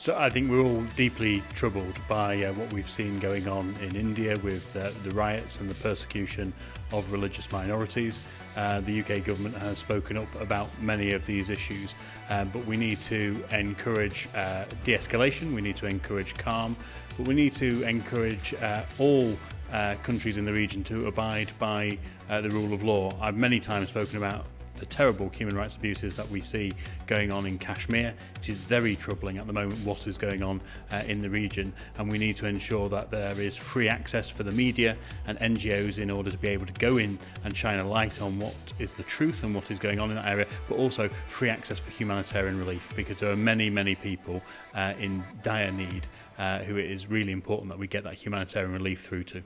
So I think we're all deeply troubled by uh, what we've seen going on in India with uh, the riots and the persecution of religious minorities. Uh, the UK government has spoken up about many of these issues, um, but we need to encourage uh, de-escalation, we need to encourage calm, but we need to encourage uh, all uh, countries in the region to abide by the rule of law. I've many times spoken about the terrible human rights abuses that we see going on in Kashmir. It is very troubling at the moment what is going on uh, in the region and we need to ensure that there is free access for the media and NGOs in order to be able to go in and shine a light on what is the truth and what is going on in that area but also free access for humanitarian relief because there are many many people uh, in dire need uh, who it is really important that we get that humanitarian relief through to.